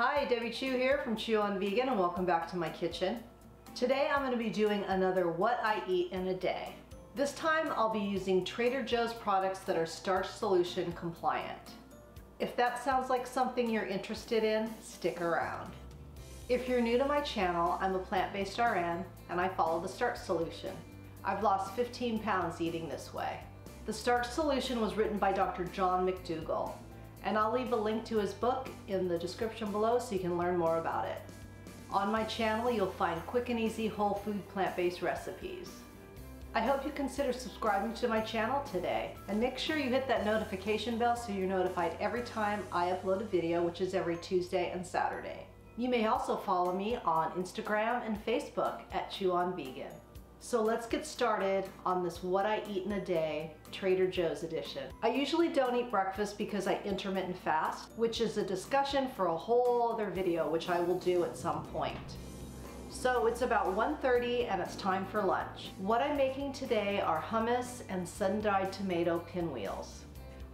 Hi, Debbie Chu here from Chew on Vegan and welcome back to my kitchen. Today I'm going to be doing another what I eat in a day. This time I'll be using Trader Joe's products that are starch solution compliant. If that sounds like something you're interested in, stick around. If you're new to my channel, I'm a plant-based RN and I follow the starch solution. I've lost 15 pounds eating this way. The starch solution was written by Dr. John McDougall and I'll leave a link to his book in the description below so you can learn more about it. On my channel, you'll find quick and easy whole food plant-based recipes. I hope you consider subscribing to my channel today and make sure you hit that notification bell so you're notified every time I upload a video, which is every Tuesday and Saturday. You may also follow me on Instagram and Facebook at Chew on Vegan. So let's get started on this what I eat in a day Trader Joe's edition. I usually don't eat breakfast because I intermittent fast, which is a discussion for a whole other video, which I will do at some point. So it's about 1.30 and it's time for lunch. What I'm making today are hummus and sun-dried tomato pinwheels.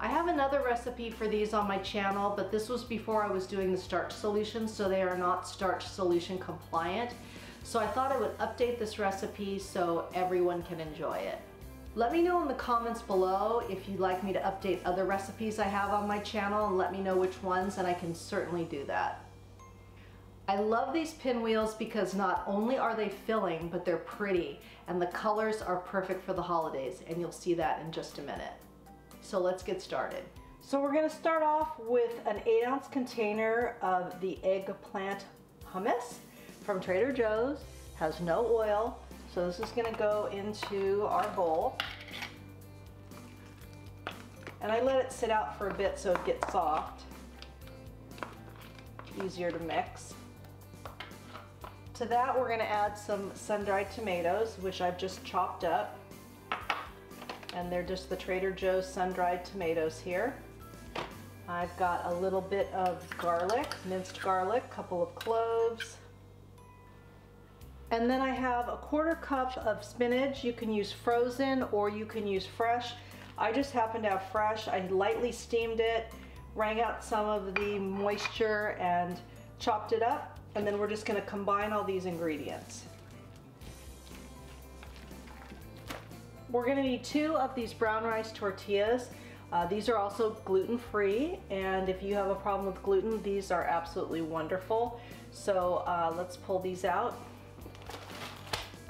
I have another recipe for these on my channel, but this was before I was doing the starch solution, so they are not starch solution compliant. So I thought I would update this recipe so everyone can enjoy it. Let me know in the comments below if you'd like me to update other recipes I have on my channel and let me know which ones and I can certainly do that. I love these pinwheels because not only are they filling, but they're pretty and the colors are perfect for the holidays and you'll see that in just a minute. So let's get started. So we're gonna start off with an eight ounce container of the eggplant hummus from Trader Joe's, has no oil. So this is gonna go into our bowl. And I let it sit out for a bit so it gets soft. Easier to mix. To that we're gonna add some sun-dried tomatoes, which I've just chopped up. And they're just the Trader Joe's sun-dried tomatoes here. I've got a little bit of garlic, minced garlic, couple of cloves, and then I have a quarter cup of spinach. You can use frozen or you can use fresh. I just happen to have fresh. I lightly steamed it, wrung out some of the moisture and chopped it up. And then we're just gonna combine all these ingredients. We're gonna need two of these brown rice tortillas. Uh, these are also gluten-free, and if you have a problem with gluten, these are absolutely wonderful. So uh, let's pull these out.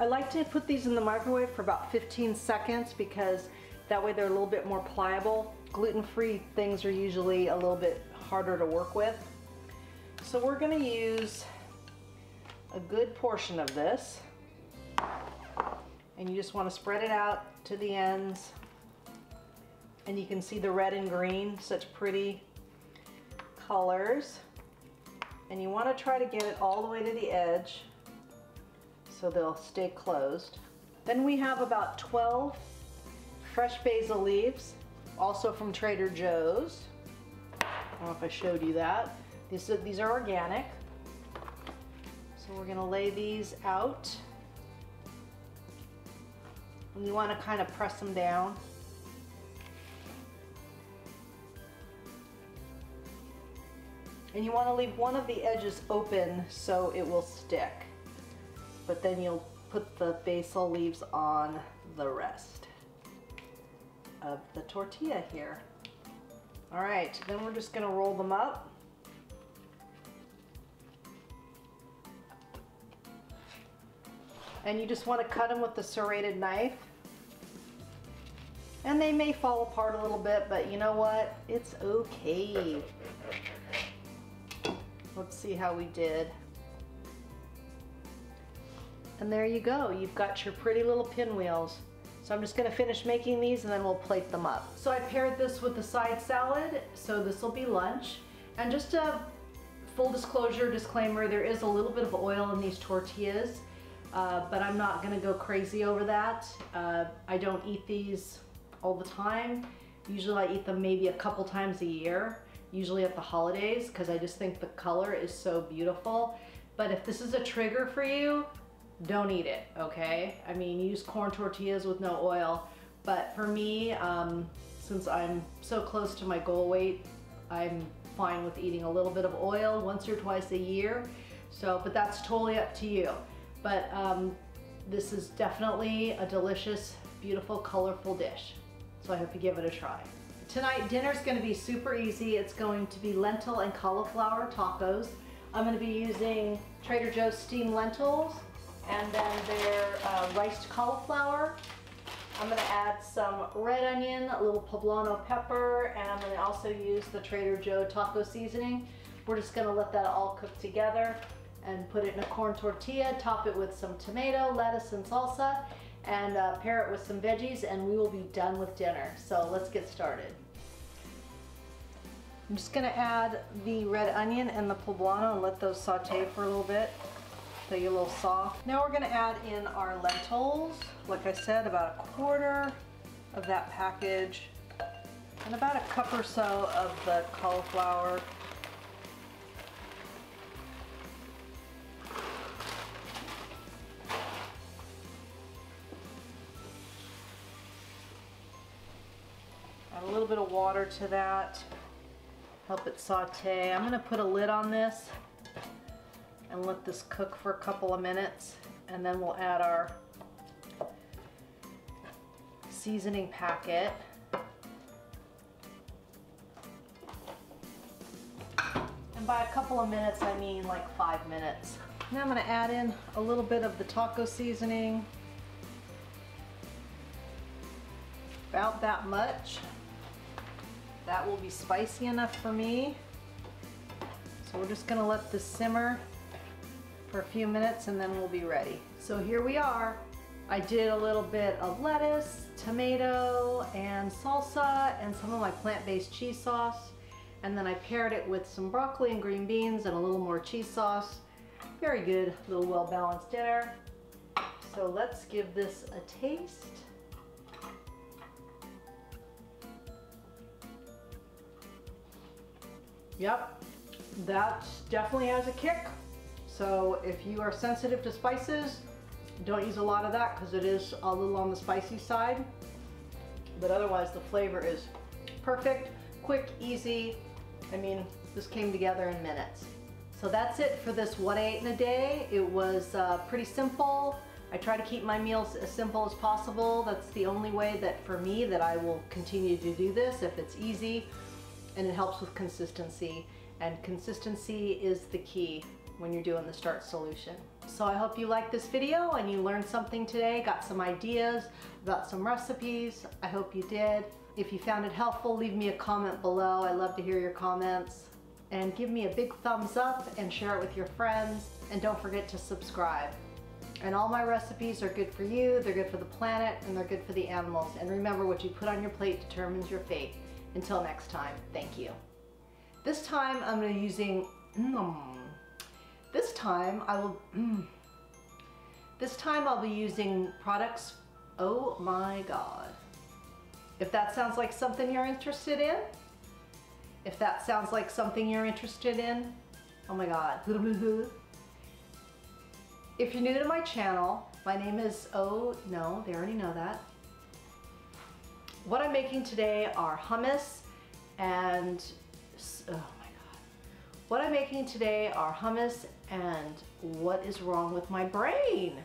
I like to put these in the microwave for about 15 seconds because that way they're a little bit more pliable. Gluten-free things are usually a little bit harder to work with. So we're gonna use a good portion of this. And you just wanna spread it out to the ends. And you can see the red and green, such pretty colors. And you wanna try to get it all the way to the edge so they'll stay closed. Then we have about 12 fresh basil leaves, also from Trader Joe's. I don't know if I showed you that. These are, these are organic. So we're gonna lay these out. And you wanna kind of press them down. And you wanna leave one of the edges open so it will stick but then you'll put the basil leaves on the rest of the tortilla here. All right, then we're just gonna roll them up. And you just wanna cut them with the serrated knife. And they may fall apart a little bit, but you know what? It's okay. Let's see how we did. And there you go, you've got your pretty little pinwheels. So I'm just gonna finish making these and then we'll plate them up. So I paired this with the side salad, so this will be lunch. And just a full disclosure, disclaimer, there is a little bit of oil in these tortillas, uh, but I'm not gonna go crazy over that. Uh, I don't eat these all the time. Usually I eat them maybe a couple times a year, usually at the holidays, because I just think the color is so beautiful. But if this is a trigger for you, don't eat it, okay? I mean, use corn tortillas with no oil, but for me, um, since I'm so close to my goal weight, I'm fine with eating a little bit of oil once or twice a year. So, but that's totally up to you. But um, this is definitely a delicious, beautiful, colorful dish. So I hope you give it a try. Tonight, dinner's gonna be super easy. It's going to be lentil and cauliflower tacos. I'm gonna be using Trader Joe's steamed lentils and then their uh, riced cauliflower. I'm gonna add some red onion, a little poblano pepper, and I'm gonna also use the Trader Joe taco seasoning. We're just gonna let that all cook together and put it in a corn tortilla, top it with some tomato, lettuce, and salsa, and uh, pair it with some veggies, and we will be done with dinner. So let's get started. I'm just gonna add the red onion and the poblano and let those saute for a little bit you're a little soft. Now we're gonna add in our lentils. Like I said, about a quarter of that package and about a cup or so of the cauliflower. Add a little bit of water to that help it saute. I'm gonna put a lid on this and let this cook for a couple of minutes and then we'll add our seasoning packet. And by a couple of minutes, I mean like five minutes. Now I'm gonna add in a little bit of the taco seasoning. About that much. That will be spicy enough for me. So we're just gonna let this simmer for a few minutes and then we'll be ready. So here we are. I did a little bit of lettuce, tomato, and salsa, and some of my plant-based cheese sauce. And then I paired it with some broccoli and green beans and a little more cheese sauce. Very good, little well-balanced dinner. So let's give this a taste. Yep, that definitely has a kick. So if you are sensitive to spices, don't use a lot of that because it is a little on the spicy side. But otherwise the flavor is perfect, quick, easy. I mean, this came together in minutes. So that's it for this what I ate in a day. It was uh, pretty simple. I try to keep my meals as simple as possible. That's the only way that for me that I will continue to do this if it's easy and it helps with consistency. And consistency is the key when you're doing the starch solution. So I hope you liked this video and you learned something today, got some ideas about some recipes. I hope you did. If you found it helpful, leave me a comment below. I love to hear your comments. And give me a big thumbs up and share it with your friends. And don't forget to subscribe. And all my recipes are good for you, they're good for the planet, and they're good for the animals. And remember, what you put on your plate determines your fate. Until next time, thank you. This time I'm to using, mm, this time I will, mm, this time I'll be using products, oh my God. If that sounds like something you're interested in, if that sounds like something you're interested in, oh my God. If you're new to my channel, my name is, oh no, they already know that. What I'm making today are hummus and, oh my God. What I'm making today are hummus and what is wrong with my brain?